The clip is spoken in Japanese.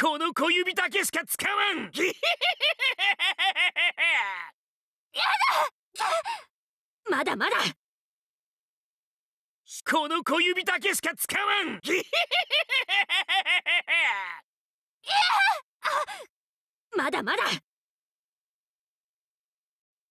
この小指だけしか使わん！やだ！まだまだ！この小指だけしか使わん！まだまだ！